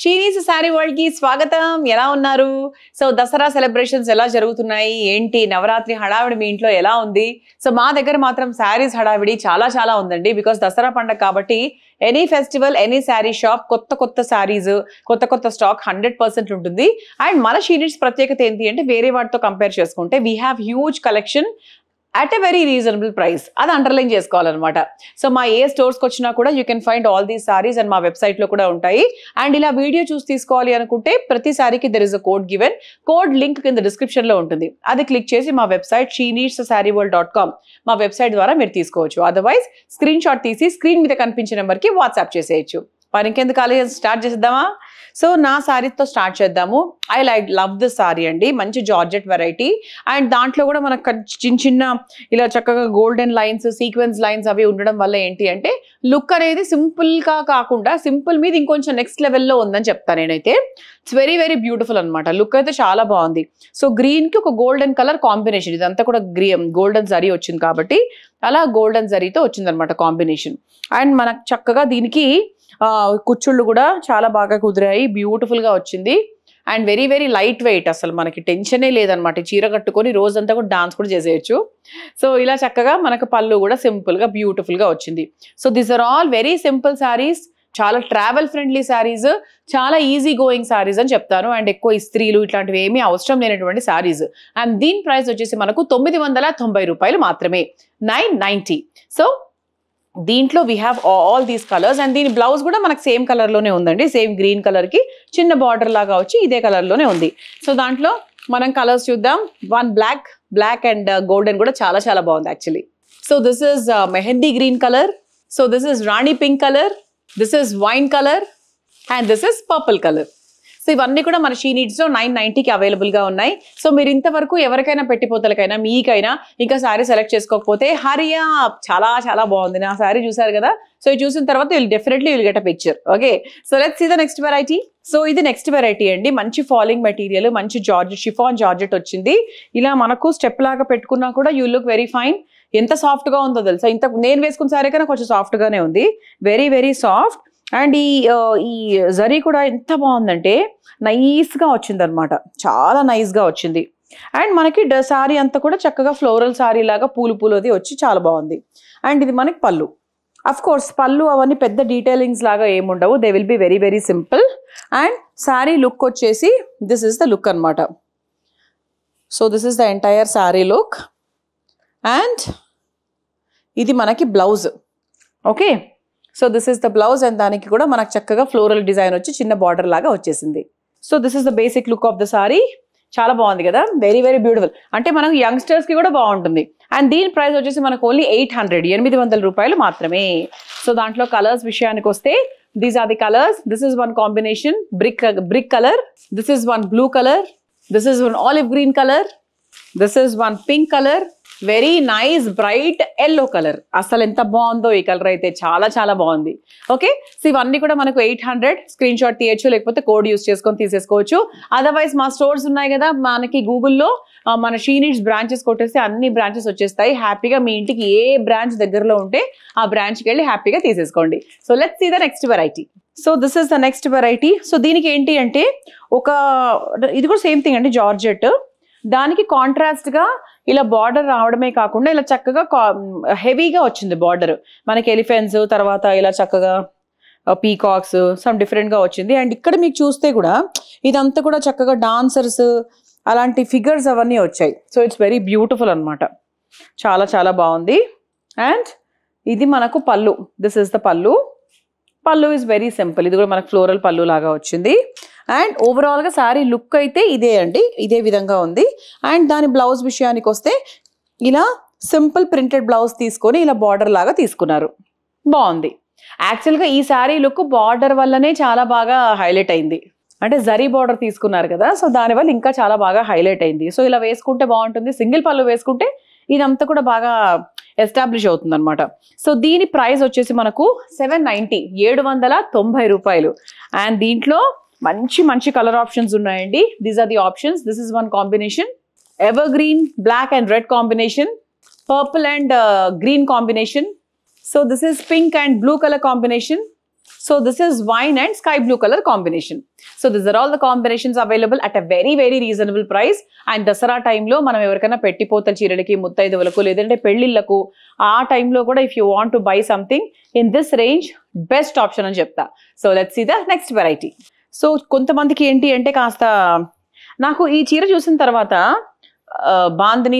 షీరీస్ శారీ వరల్డ్కి స్వాగతం. ఎలా ఉన్నారు? సో దసరా సెలబ్రేషన్స్ ఎలా జరుగుతున్నాయి? ఏంటి? నవరాత్రి హడావిడి మీ ఇంట్లో ఎలా ఉంది? సో మా దగ్గర మాత్రం శారీస్ హడావిడి చాలా చాలా ఉందండి. బికాస్ దసరా పండగ కాబట్టి any festival any sari shop కొత్త కొత్త శారీస్ కొత్త కొత్త స్టాక్ హండ్రెడ్ పర్సెంట్ ఉంటుంది. అండ్ మన షీనీస్ ప్రత్యేకత ఏంటి అంటే వేరే వాటితో కంపేర్ చేసుకుంటే we have huge collection at a very reasonable price అది అండర్లైన్ చేసుకోవాలన్నమాట. సో మా ఏ స్టోర్స్కి వచ్చినా కూడా you can find all these saris and మా వెబ్సైట్లో కూడా ఉంటాయి. అండ్ ఇలా వీడియో చూసి తీసుకోవాలి అనుకుంటే ప్రతి సారీకి there is a code given code link కింద డిస్క్రిప్షన్లో ఉంటుంది. అది క్లిక్ చేసి మా website She Needs Saree World dot com మా వెబ్సైట్ ద్వారా మీరు తీసుకోవచ్చు. అదర్వైజ్ స్క్రీన్ షాట్ తీసి స్క్రీన్ మీద కనిపించే నెంబర్కి వాట్సాప్ చేసేయచ్చు. మరి ఇంకెందుకు కాలేజ్ స్టార్ట్ చేద్దామా సో నా శారీతో స్టార్ట్ చేద్దాము. I like love the sari అండి. మంచి జార్జెట్ వెరైటీ అండ్ దాంట్లో కూడా మనకు చిన్న చిన్న ఇలా చక్కగా గోల్డెన్ లైన్స్ సీక్వెన్స్ లైన్స్ అవి ఉండడం వల్ల ఏంటి అంటే లుక్ అనేది సింపుల్గా కాకుండా సింపుల్ మీద ఇంకొంచెం నెక్స్ట్ లెవెల్లో ఉందని చెప్తాను నేనైతే. ఇట్స్ వెరీ వెరీ బ్యూటిఫుల్ అనమాట లుక్ అయితే చాలా బాగుంది. సో గ్రీన్కి ఒక గోల్డెన్ కలర్ కాంబినేషన్ ఇదంతా కూడా గ్రీ గోల్డెన్ జరీ వచ్చింది కాబట్టి అలా గోల్డెన్ జరీతో వచ్చిందనమాట కాంబినేషన్ అండ్ మనకు చక్కగా దీనికి కుచ్చుళ్ళు కూడా చాలా బాగా కుదిరాయి బ్యూటిఫుల్గా వచ్చింది. And very very light weight అసలు మనకి. టెన్షనే లేదనమాట చీర కట్టుకొని రోజంతా కూడా డాన్స్ కూడా చేసేయచ్చు. సో ఇలా చక్కగా మనకు పళ్ళు కూడా సింపుల్గా వచ్చింది. So these are all very simple saris చాలా ట్రావెల్ ఫ్రెండ్లీ శారీస్ చాలా ఈజీ గోయింగ్ శారీస్ అని చెప్తాను. అండ్ ఎక్కువ ఇస్త్రీలు ఇట్లాంటివి ఏమీ అవసరం లేనటువంటి శారీస్ అండ్ దీని ప్రైస్ వచ్చేసి మనకు తొమ్మిది వందల తొంభై రూపాయలు మాత్రమే. నైన్ సో దీంట్లో we have all these colours and దీని బ్లౌజ్ కూడా మనకు సేమ్ కలర్లోనే ఉందండి. సేమ్ గ్రీన్ కలర్కి చిన్న బార్డర్ లాగా వచ్చి ఇదే కలర్లోనే ఉంది. సో దాంట్లో మనం కలర్స్ చూద్దాం. One black black and golden కూడా చాలా చాలా బాగుంది actually so this is mehndi green colour so this is rani pink colour this is wine colour and this is purple colour so ఇవన్నీ కూడా మన షీ నీడ్స్లో నైన్ నైంటీకి అవైలబుల్గా ఉన్నాయి. సో మీరు ఇంతవరకు ఎవరికైనా పెట్టిపోతలకైనా మీకైనా ఇంకా శారీ సెలెక్ట్ చేసుకోకపోతే హరియా చాలా చాలా బాగుంది. నా శారీ చూసారు కదా? సో ఇది చూసిన తర్వాత will definitely will get a picture okay so let's see the next variety so ఇది నెక్స్ట్ వెరైటీ అండి. మంచి ఫాలింగ్ మెటీరియల్ మంచి జార్జెట్ షిఫాన్ జార్జెట్ వచ్చింది. ఇలా మనకు స్టెప్ లాగా పెట్టుకున్నా కూడా యూ లుక్ వెరీ ఫైన్ ఎంత సాఫ్ట్గా ఉందో తెలుసా? ఇంత నేను వేసుకున్న సారీ కన్నా కొంచెం సాఫ్ట్ గానే ఉంది. వెరీ వెరీ సాఫ్ట్ అండ్ ఈ ఈ జరీ కూడా ఎంత బాగుందంటే నైస్గా వచ్చింది అనమాట చాలా నైస్గా వచ్చింది. అండ్ మనకి సారీ అంతా కూడా చక్కగా ఫ్లోరల్ సారీ లాగా పూలు పూలు అది వచ్చి చాలా బాగుంది. అండ్ ఇది మనకి పళ్ళు. అఫ్ కోర్స్ పళ్ళు అవన్నీ పెద్ద డీటెయిలింగ్స్ లాగా ఏముండవు they will be very very simple and sari look వచ్చేసి దిస్ ఇస్ ద లుక్ అనమాట so this is the entire sari look and ఇది మనకి blouse. Okay so this is the blouse and దానికి కూడా మనకు చక్కగా ఫ్లోరల్ డిజైన్ వచ్చి చిన్న బార్డర్ లాగా వచ్చేసింది. So this is the basic look of the sari. చాలా బాగుంది కదా? Very very beautiful. అంటే మనకు యంగ్స్టర్స్కి కూడా బాగుంటుంది. అండ్ దీని ప్రైస్ వచ్చేసి మనకు ఓన్లీ ఎయిట్ హండ్రెడ్ ఎనిమిది వందల రూపాయలు మాత్రమే. సో దాంట్లో కలర్స్ విషయానికి వస్తే these are the colours this is one combination brick brick colour this is one blue colour this is one olive green colour this is one pink colour very nice bright yellow colour అసలు ఎంత బాగుందో ఈ colour అయితే. చాలా చాలా బాగుంది. Okay so ఇవన్నీ కూడా మనకు ఎయిట్ హండ్రెడ్ స్క్రీన్ షాట్ తీయచ్చు లేకపోతే కోడ్ యూస్ చేసుకొని తీసేసుకోవచ్చు. అదర్వైజ్ మా స్టోర్స్ ఉన్నాయి కదా మనకి గూగుల్లో మన షీనిట్స్ బ్రాంచెస్ కొట్టేస్తే అన్ని బ్రాంచెస్ వచ్చేస్తాయి. హ్యాపీగా మీ ఇంటికి ఏ బ్రాంచ్ దగ్గరలో ఉంటే ఆ బ్రాంచ్కి వెళ్ళి హ్యాపీగా తీసేసుకోండి. So let's see the next variety so this is the next variety so దీనికి ఏంటి అంటే ఒక ఇది కూడా సేమ్ థింగ్ అండి జార్జెట్ దానికి కాంట్రాస్ట్గా ఇలా బార్డర్ రావడమే కాకుండా ఇలా చక్కగా హెవీగా వచ్చింది బార్డర్ మనకి ఎలిఫెంట్స్ తర్వాత ఇలా చక్కగా పీకాక్స్ సమ్ డిఫరెంట్గా వచ్చింది. అండ్ ఇక్కడ మీకు చూస్తే కూడా ఇదంతా కూడా చక్కగా డాన్సర్స్ అలాంటి ఫిగర్స్ అవన్నీ వచ్చాయి. సో ఇట్స్ వెరీ బ్యూటిఫుల్ అన్నమాట. చాలా చాలా బాగుంది. అండ్ ఇది మనకు పళ్ళు. దిస్ ఇస్ ద పళ్ళు. పళ్ళు ఇస్ వెరీ సింపుల్ ఇది కూడా మనకు ఫ్లోరల్ పళ్ళు లాగా వచ్చింది. అండ్ ఓవరాల్గా శారీ లుక్ అయితే ఇదే అండి. ఇదే విధంగా ఉంది. అండ్ దాని బ్లౌజ్ విషయానికి వస్తే ఇలా సింపుల్ ప్రింటెడ్ బ్లౌజ్ తీసుకొని ఇలా బార్డర్ లాగా తీసుకున్నారు. బాగుంది. యాక్చువల్గా ఈ శారీ లుక్ బార్డర్ వల్లనే చాలా బాగా హైలైట్ అయింది. అంటే జరీ బార్డర్ తీసుకున్నారు కదా సో దానివల్ల ఇంకా చాలా బాగా హైలైట్ అయింది. సో ఇలా వేసుకుంటే బాగుంటుంది. సింగిల్ పళ్ళు వేసుకుంటే ఇదంతా కూడా బాగా ఎస్టాబ్లిష్ అవుతుంది అనమాట సో దీని ప్రైస్ వచ్చేసి మనకు సెవెన్ నైంటీ ఏడు వందల తొంభై రూపాయలు. అండ్ దీంట్లో మంచి మంచి కలర్ ఆప్షన్స్ ఉన్నాయండి. These are the options this is one combination evergreen black and red combination purple and green combination so this is pink and blue colour combination so this is wine and sky blue colour combination so this are all the combinations available at a very very reasonable price and Dasara టైంలో మనం ఎవరికైనా పెట్టిపోత చీరలకి ముత్తైదువులకు లేదంటే పెళ్ళిళ్ళకు ఆ టైంలో కూడా if you want to buy something in this range best option అని చెప్తా. So let's see the next variety so కొంతమందికి ఏంటి అంటే కాస్త నాకు ఈ చీర చూసిన తర్వాత ఆ,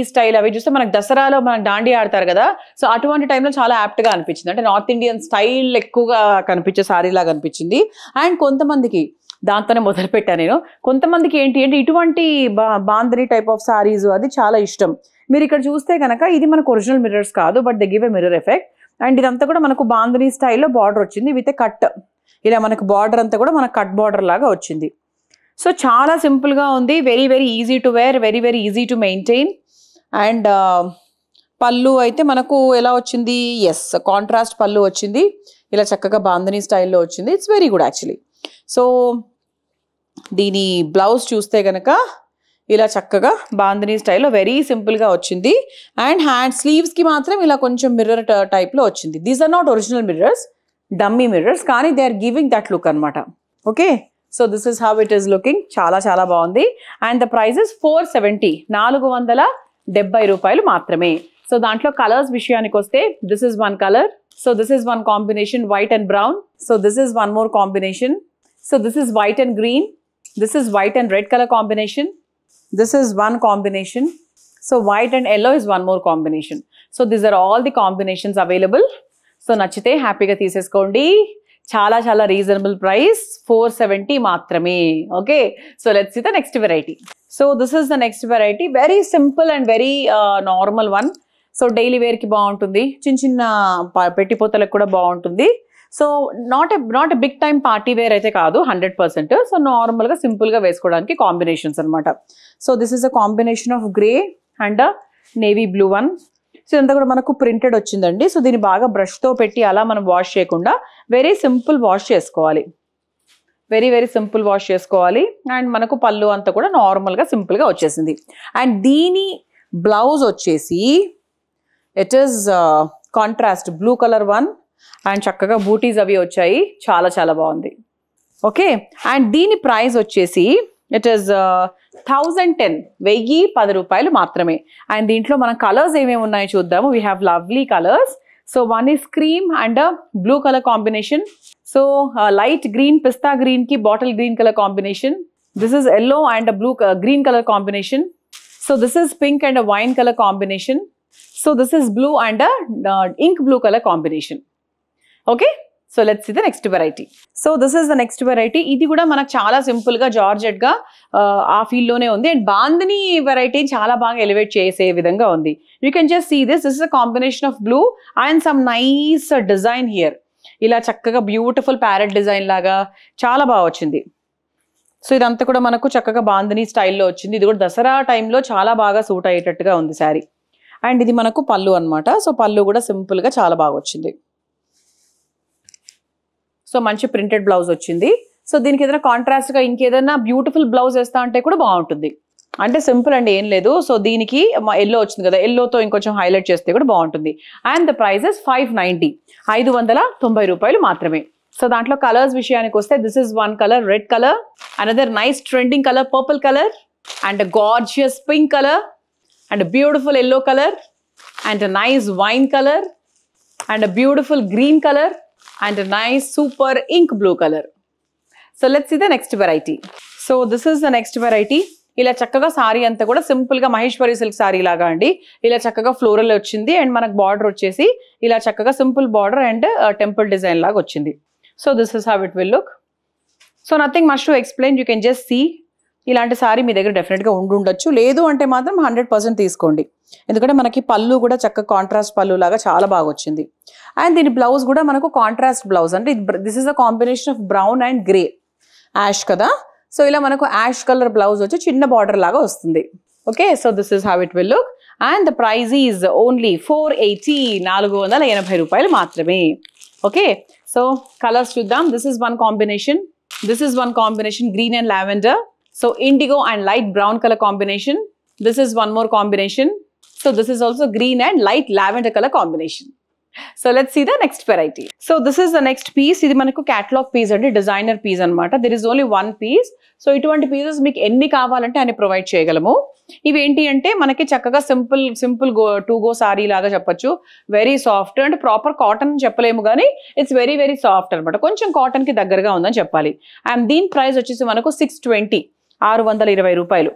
స్టైల్ అవి చూస్తే మనకు దసరాలో మనకు దాండి ఆడతారు కదా సో అటువంటి టైంలో చాలా యాప్ట్గా అనిపించింది. అంటే నార్త్ ఇండియన్ స్టైల్ ఎక్కువగా కనిపించే సారీ లాగా అనిపించింది. అండ్ కొంతమందికి దాంతోనే మొదలు పెట్టాను నేను. కొంతమందికి ఏంటి అంటే ఇటువంటి బా బాంధనీ టైప్ ఆఫ్ సారీస్ అది చాలా ఇష్టం. మీరు ఇక్కడ చూస్తే కనుక ఇది మనకు ఒరిజినల్ మిర్రర్స్ కాదు but the give a mirror effect and ఇదంతా కూడా మనకు బాందిని స్టైల్లో బార్డర్ వచ్చింది విత్ కట్ ఇలా మనకు బార్డర్ అంతా కూడా మనకు కట్ బార్డర్ లాగా వచ్చింది. సో చాలా సింపుల్గా ఉంది. Very very easy to wear very very easy to maintain and పళ్ళు అయితే మనకు ఎలా వచ్చింది? ఎస్ కాంట్రాస్ట్ పళ్ళు వచ్చింది. ఇలా చక్కగా బాంధనీ స్టైల్లో వచ్చింది. It's very good actually so దీని బ్లౌజ్ చూస్తే కనుక ఇలా చక్కగా బాంధనీ స్టైల్లో వెరీ సింపుల్గా వచ్చింది. అండ్ హ్యాండ్ స్లీవ్స్కి మాత్రం ఇలా కొంచెం మిర్రర్ టైప్లో వచ్చింది. These are not original mirrors dummy mirrors కానీ they are giving that look అనమాట okay so this is how it is looking చాలా చాలా బాగుంది. And the price is four seventy నాలుగు వందల డెబ్బై రూపాయలు మాత్రమే. సో దాంట్లో కలర్స్ విషయానికి వస్తే this is one colour so this is one combination white and brown so this is one more combination so this is white and green this is white and red colour combination this is one combination so white and yellow is one more combination so these are all the combinations available so నచ్చితే హ్యాపీగా తీసేసుకోండి. చాలా చాలా reasonable price four seventy మాత్రమే. Okay so let's the next variety so this is the next variety very simple and very normal one so daily వేర్కి బాగుంటుంది. చిన్న చిన్న పెట్టిపోతలకు కూడా బాగుంటుంది. So not a not a big time party wear అయితే కాదు హండ్రెడ్ పర్సెంట్ సో నార్మల్గా సింపుల్గా వేసుకోవడానికి కాంబినేషన్స్ అనమాట so this is a combination of grey and navy blue one so ఇదంతా కూడా మనకు ప్రింటెడ్ వచ్చిందండి. సో దీన్ని బాగా బ్రష్తో పెట్టి అలా మనం వాష్ చేయకుండా వెరీ సింపుల్ వాష్ చేసుకోవాలి. వెరీ వెరీ సింపుల్ వాష్ చేసుకోవాలి. అండ్ మనకు పళ్ళు అంతా కూడా నార్మల్గా సింపుల్గా వచ్చేసింది. అండ్ దీని బ్లౌజ్ వచ్చేసి it is contrast blue colour one and చక్కగా బూటీస్ అవి వచ్చాయి. చాలా చాలా బాగుంది. ఓకే అండ్ దీని ప్రైస్ వచ్చేసి ఇట్ ఈస్ థౌజండ్ టెన్ వెయ్యి పది రూపాయలు మాత్రమే. అండ్ దీంట్లో మన కలర్స్ ఏమేమి ఉన్నాయో చూద్దాము. We have lovely colours so one is cream and blue colour combination so light green పిస్తా గ్రీన్కి bottle green colour combination this is yellow and blue green colour combination so this is pink and wine colour combination so this is blue and ink blue colour combination okay so let's the next variety so this is the next variety ఇది కూడా మనకు చాలా సింపుల్గా జార్జెట్గా ఆ ఫీల్డ్లోనే ఉంది. And bandhani variety చాలా బాగా elevate చేసే విధంగా ఉంది. You can just see this this is a combination of blue and some nice design here ఇలా చక్కగా బ్యూటిఫుల్ ప్యారెట్ డిజైన్ లాగా చాలా బాగా వచ్చింది. సో ఇదంతా కూడా మనకు చక్కగా బాందిని స్టైల్లో వచ్చింది. ఇది కూడా దసరా టైంలో చాలా బాగా సూట్ అయ్యేటట్టుగా ఉంది శారీ. అండ్ ఇది మనకు పళ్ళు అన్నమాట. సో పళ్ళు కూడా సింపుల్గా చాలా బాగా వచ్చింది. సో మంచి ప్రింటెడ్ బ్లౌజ్ వచ్చింది. సో దీనికి ఏదైనా కాంట్రాస్ట్గా ఇంకేదైనా బ్యూటిఫుల్ బ్లౌజ్ వేస్తా అంటే కూడా బాగుంటుంది. అంటే సింపుల్ అండి ఏం లేదు. సో దీనికి ఎల్లో వచ్చింది కదా ఎల్లోతో ఇంకొంచెం హైలైట్ చేస్తే కూడా బాగుంటుంది. And the prices five ninety ఐదు వందల తొంభై రూపాయలు మాత్రమే. సో దాంట్లో కలర్స్ విషయానికి వస్తే this is one colour red colour another nice trending colour purple colour and gorgeous pink colour and beautiful yellow colour and nice wine colour and beautiful green colour and nice super ink blue colour so let's see the next variety so this is the next variety ఇలా చక్కగా sorry అంతా కూడా సింపుల్గా Maheshwari silk sorry లాగా అండి. ఇలా చక్కగా floral వచ్చింది అండ్ మనకు బార్డర్ వచ్చేసి ఇలా చక్కగా simple border and temple design లాగా వచ్చింది. So this is have it will look so nothing must to explain you can just see ఇలాంటి సారీ మీ దగ్గర డెఫినెట్గా ఉండి ఉండొచ్చు. లేదు అంటే మాత్రం హండ్రెడ్ పర్సెంట్ తీసుకోండి. ఎందుకంటే మనకి పళ్ళు కూడా చక్కగా కాంట్రాస్ట్ పళ్ళు లాగా చాలా బాగా వచ్చింది. అండ్ దీని బ్లౌజ్ కూడా మనకు కాంట్రాస్ట్ బ్లౌజ్ అంటే this is a combination of brown and grey ash కదా? సో ఇలా మనకు యాష్ కలర్ బ్లౌజ్ వచ్చి చిన్న బార్డర్ లాగా వస్తుంది. Okay so this is how it will look and the price is only four eighty నాలుగు వందల ఎనభై రూపాయలు మాత్రమే. ఓకే సో కలర్స్ చూద్దాం. This is one combination this is one combination green and lavender so indigo and light brown colour combination this is one more combination so this is also green and light lavender colour combination so let's see the next variety so this is the next piece ఇది మనకు catalogue piece అండి designer piece అనమాట there is only one piece so ఇటువంటి pieces మీకు ఎన్ని కావాలంటే అన్ని provide చేయగలము. ఇవి ఏంటి అంటే మనకి చక్కగా simple simple go to go sari లాగా చెప్పొచ్చు. Very soft and proper cotton చెప్పలేము కానీ ఇట్స్ వెరీ వెరీ సాఫ్ట్ అనమాట కొంచెం కాటన్కి దగ్గరగా ఉందని చెప్పాలి. అండ్ దీని ప్రైస్ వచ్చేసి మనకు సిక్స్ ట్వంటీ ఆరు వందల ఇరవై రూపాయలు.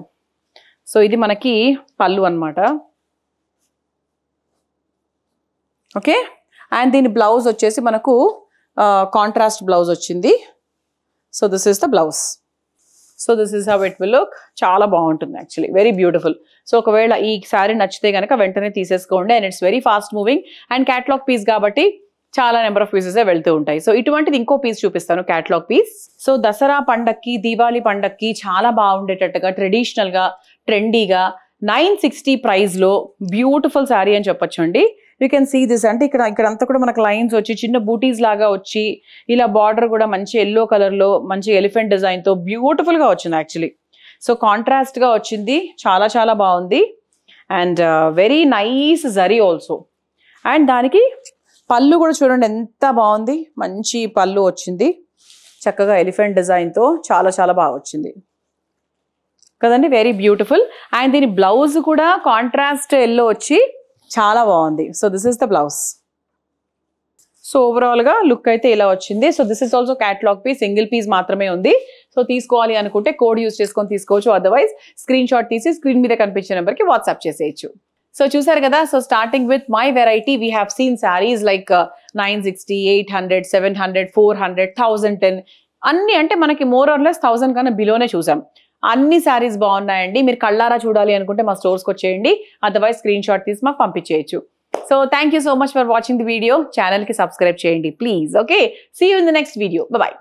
సో ఇది మనకి పళ్ళు అన్నమాట. ఓకే? అండ్ దీని బ్లౌజ్ వచ్చేసి మనకు కాంట్రాస్ట్ బ్లౌజ్ వచ్చింది. So this is the blouse. So this is how it will look. చాలా బాగుంటుంది యాక్చువల్లీ. Very beautiful. సో ఒకవేళ ఈ శారీ నచ్చితే కనుక వెంటనే తీసేసుకోండి. And it's very fast moving. And catalogue piece కాబట్టి చాలా నెంబర్ ఆఫ్ పీసెస్ వెళ్తూ ఉంటాయి. సో ఇటువంటిది ఇంకో పీస్ చూపిస్తాను క్యాట్లాగ్ పీస్ సో దసరా పండక్కి దీవాళీ పండక్కి చాలా బాగుండేటట్టుగా ట్రెడిషనల్గా ట్రెండీగా నైన్ సిక్స్టీ ప్రైస్లో బ్యూటిఫుల్ శారీ అని చెప్పొచ్చండి యూ కెన్ సీ దిస్ అంటే ఇక్కడ ఇక్కడంతా కూడా మనకు లైన్స్ వచ్చి చిన్న బూటీస్ లాగా వచ్చి ఇలా బార్డర్ కూడా మంచి ఎల్లో కలర్లో మంచి ఎలిఫెంట్ డిజైన్తో బ్యూటిఫుల్గా వచ్చింది యాక్చువల్లీ సో కాంట్రాస్ట్గా వచ్చింది చాలా చాలా బాగుంది. And very nice zari also and దానికి పళ్ళు కూడా చూడండి ఎంత బాగుంది. మంచి పళ్ళు వచ్చింది. చక్కగా ఎలిఫెంట్ డిజైన్తో చాలా చాలా బాగా వచ్చింది. కదండి వెరీ బ్యూటిఫుల్ అండ్ దీని బ్లౌజ్ కూడా కాంట్రాస్ట్ ఎల్లో వచ్చి చాలా బాగుంది. So this is the blouse so ఓవరాల్గా లుక్ అయితే ఇలా వచ్చింది. So this is also catalogue piece single piece మాత్రమే ఉంది. సో తీసుకోవాలి అనుకుంటే కోడ్ యూస్ చేసుకొని తీసుకోవచ్చు. అదర్వైజ్ స్క్రీన్ షాట్ తీసి స్క్రీన్ మీద కనిపించే నెంబర్కి వాట్సాప్ చేసేయచ్చు. సో చూసారు కదా? So starting with my variety we have seen saris like nine sixty eight hundred seven hundred four hundred thousand ten అన్ని అంటే మనకి మోర్ ఆర్ లెస్ థౌసండ్ కన్నా బిలోనే చూసాం. అన్ని శారీస్ బాగున్నాయండి. మీరు కళ్ళారా చూడాలి అనుకుంటే మా స్టోర్స్కి వచ్చేయండి. అదర్వైజ్ స్క్రీన్ షాట్ తీసి మాకు పంపించేయచ్చు. So thank you so much for watching the video ఛానల్కి సబ్స్క్రైబ్ చేయండి please okay see you in the next video bye